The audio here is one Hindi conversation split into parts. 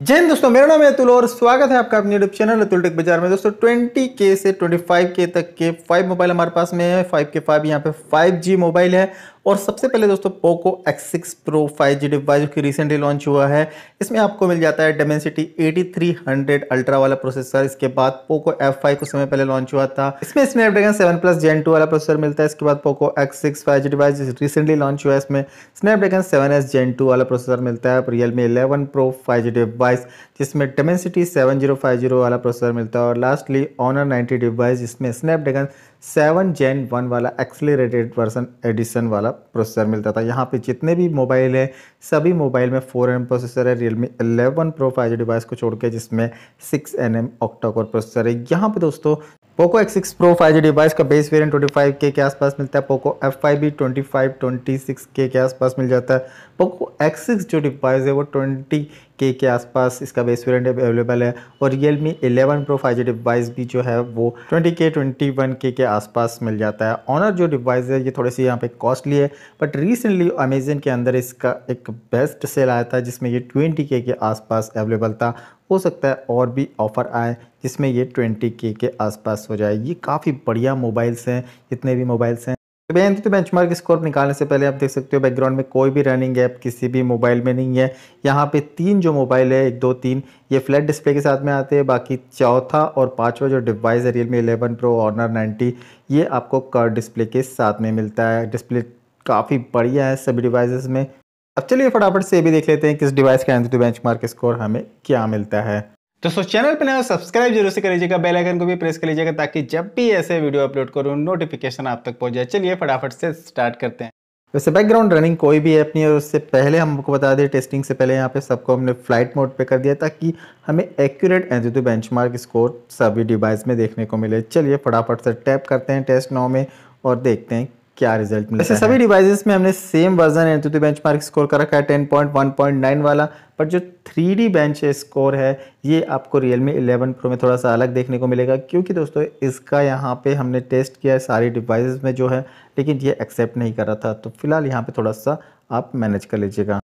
हिंद दोस्तों, मेरा नाम है अतुल और स्वागत है आपका अपने यूट्यूब चैनल अतुल टेक बाज़ार में। दोस्तों 20 के से 25 के तक के फाइव मोबाइल हमारे पास में है फाइव के फाइव यहाँ पे फाइव जी मोबाइल है। और सबसे पहले दोस्तों Poco X6 Pro 5G device जो कि रिसेंटली लॉन्च हुआ है, इसमें आपको मिल जाता है डेमेंसिटी 8300 अल्ट्रा वाला प्रोसेसर इसके बाद पोको F5 कुछ समय पहले लॉन्च हुआ था। इसमें स्नैपड्रैगन 7 प्लस जेन टू वाला प्रोसेसर मिलता है। इसके बाद Poco X6 5G device recently launch हुआ है, इसमें Snapdragon seven S gen two वाला प्रोसेसर मिलता है। रियलमी 11 प्रो 5G डिवाइस जिसमें डेमेंसिटी 7050 वाला प्रोसेसर मिलता है। और लास्टली ऑनर 90 डिवाइस जिसमें स्नैपड्रैगन सेवन जेन वन वाला एक्सलेटेड वर्सन एडिशन वाला प्रोसेसर मिलता था। यहाँ पे जितने भी मोबाइल हैं, सभी मोबाइल में फोर एन प्रोसेसर है रियलमी 11 प्रो फाइव डिवाइस को छोड़ के, जिसमें six N M octacore processor है। यहाँ पे दोस्तों Poco X six Pro five device का बेस वेरिएंट 25 के के आसपास मिलता है। पोको एफ़ फाइव भी twenty five twenty six K के आसपास मिल जाता है। पोको एक्स सिक्स जो डिवाइस है, वो ट्वेंटी के के आसपास इसका बेस वेरिएंट अवेलेबल है और Realme eleven Pro five G device भी जो है वो ट्वेंटी के ट्वेंटी वन के के आसपास मिल जाता है। ऑनर जो डिवाइस है, ये थोड़ी सी यहाँ पे कॉस्टली है बट रिसेंटली अमेजन के अंदर इसका एक बेस्ट सेल आया था, जिसमें ये ट्वेंटी के के आसपास अवेलेबल था। हो सकता है और भी ऑफ़र आए, जिसमें ये ट्वेंटी के के आसपास हो जाए। ये काफ़ी बढ़िया मोबाइल्स हैं, जितने भी मोबाइल्स हैं तो बेंच मार्क स्कोर निकालने से पहले आप देख सकते हो बैकग्राउंड में कोई भी रनिंग ऐप किसी भी मोबाइल में नहीं है। यहाँ पे तीन जो मोबाइल है, एक, दो, तीन, ये फ्लैट डिस्प्ले के साथ में आते हैं। बाकी चौथा और पांचवा जो डिवाइस है Realme eleven Pro Honor ninety ये आपको कर डिस्प्ले के साथ में मिलता है। डिस्प्ले काफ़ी बढ़िया है सभी डिवाइसेस में। अब चलिए फटाफट से भी देख लेते हैं किस डिवाइस का एंथी बेंच मार्क स्कोर हमें क्या मिलता है। दोस्तों चैनल पर नया सब्सक्राइब ज़रूर से कर लीजिएगा बेल आइकन को भी प्रेस कर लीजिएगा ताकि जब भी ऐसे वीडियो अपलोड करूँ नोटिफिकेशन आप तक पहुँच जाए। चलिए फटाफट से स्टार्ट करते हैं। वैसे बैकग्राउंड रनिंग कोई भी ऐप नहीं है और उससे पहले हम आपको बता दें टेस्टिंग से पहले यहाँ पे सबको हमने फ़्लाइट मोड पे कर दिया ताकि हमें एक्यूरेट एंथी बेंचमार्क स्कोर सभी डिवाइस में देखने को मिले। चलिए फटाफट से टैप करते हैं टेस्ट नौ में और देखते हैं क्या रिज़ल्ट मिलता है सभी डिवाइसेस में हमने same version benchmark score कर रखा है 10.1.9 वाला। बट जो थ्री डी बेंच स्कोर है ये आपको रियलमी इलेवन प्रो में थोड़ा सा अलग देखने को मिलेगा। क्योंकि दोस्तों इसका यहाँ पे हमने टेस्ट किया है सारी डिवाइसेस में जो है लेकिन ये एक्सेप्ट नहीं कर रहा था। तो फ़िलहाल यहाँ पे थोड़ा सा आप मैनेज कर लीजिएगा।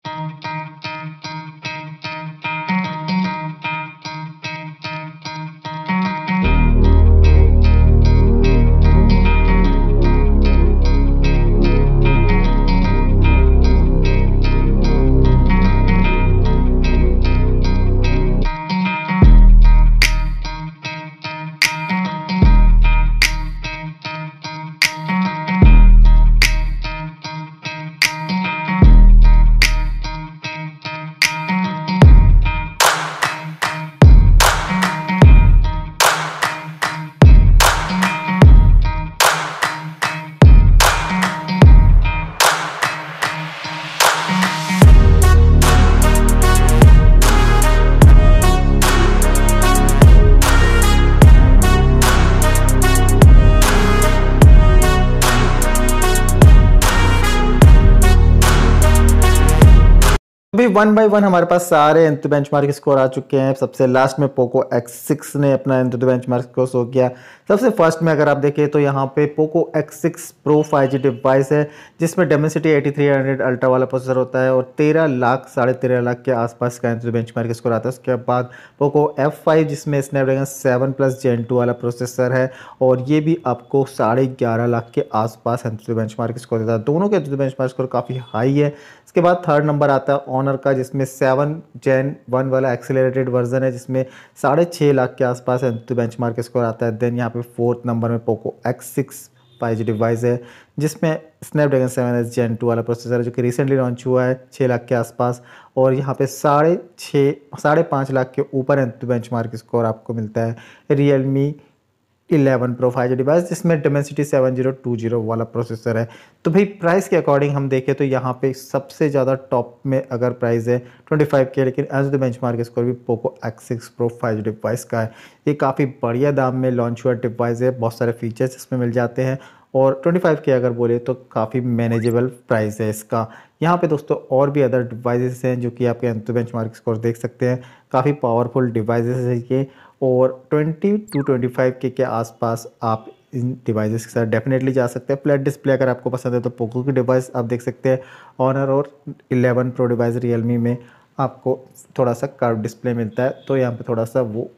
अभी वन बाय वन हमारे पास सारे एंथ बेंचमार्क स्कोर आ चुके हैं। सबसे लास्ट में पोको X6 ने अपना एंथ बेंचमार्क स्कोर शो किया। सबसे फ़र्स्ट में अगर आप देखें तो यहाँ पे Poco X6 Pro 5G device है, जिसमें डेमेसिटी 8300 अल्ट्रा वाला प्रोसेसर होता है और 13 लाख, साढ़े तेरह लाख के आसपास का एंथ बेंचमार्क स्कोर आता है। उसके बाद पोको एफ़ फाइव जिसमें स्नैपड्रैगन 7 प्लस जेन टू वाला प्रोसेसर है और ये भी आपको साढ़े ग्यारह लाख के आसपास एंथ बेंचमार्क स्कोर देता है। दोनों के एंथ बेंचमार्क स्कोर काफ़ी हाई है। इसके बाद थर्ड नंबर आता है ऑनर का, जिसमें सेवन जेन वन वाला एक्सेलरेटेड वर्जन है, जिसमें साढ़े छः लाख के आसपास बेंच मार्क स्कोर आता है। देन यहाँ पे फोर्थ नंबर में Poco X six five device है, जिसमें Snapdragon seven S gen two वाला प्रोसेसर है, जो कि रिसेंटली लॉन्च हुआ है छः लाख के आसपास। और यहाँ पे साढ़े छः साढ़े पाँच लाख के ऊपर एंतु बेंच मार्क स्कोर आपको मिलता है। Realme eleven pro five device, जिसमें Dimensity seven zero, two zero वाला प्रोसेसर है। तो भाई प्राइस के अकॉर्डिंग हम देखें तो यहाँ पे सबसे ज़्यादा टॉप में अगर प्राइस है ट्वेंटी फाइव के लेकिन as the benchmark score भी Poco X six pro five device का है। ये काफ़ी बढ़िया दाम में लॉन्च हुआ डिवाइस है, बहुत सारे फीचर्स इसमें मिल जाते हैं। और 25 के अगर बोले तो काफ़ी मैनेजेबल प्राइस है इसका। यहाँ पे दोस्तों और भी अदर डिवाइसेस हैं जो कि आपके बेंच मार्क स्कोर देख सकते हैं। काफ़ी पावरफुल डिवाइसेस है ये। और 20 टू 25 के के आसपास आप इन डिवाइसेस के साथ डेफिनेटली जा सकते हैं। फ्लैट डिस्प्ले अगर आपको पसंद है तो पोको की डिवाइस आप देख सकते हैं। ऑनर और 11 प्रो डिवाइस रियलमी में आपको थोड़ा सा कर्व डिस्प्ले मिलता है तो यहाँ पे थोड़ा सा वो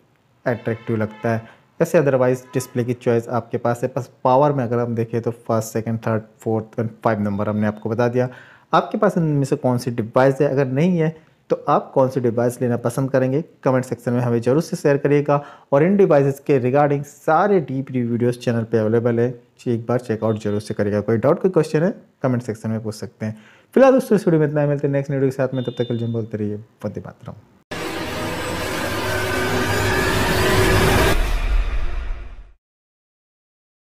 अट्रैक्टिव लगता है। वैसे अदरवाइज़ डिस्प्ले की चॉइस आपके पास है। बस पावर में अगर हम देखें तो first second third fourth and five number हमने आपको बता दिया। आपके पास इनमें से कौन सी डिवाइस है? अगर नहीं है तो आप कौन सी डिवाइस लेना पसंद करेंगे? कमेंट सेक्शन में हमें ज़रूर से शेयर करिएगा। और इन डिवाइसेस के रिगार्डिंग सारे डीप वीडियोस चैनल पे अवेलेबल है। एक बार चेकआउट ज़रूर से करिएगा। कोई डाउट कोई क्वेश्चन है कमेंट सेक्शन में पूछ सकते हैं। फ़िलहाल दोस्तों, इस वीडियो में इतना मिलते हैं नेक्स्ट वीडियो के साथ में। तब तक जन बोलते रहिए। वंदे मातरम।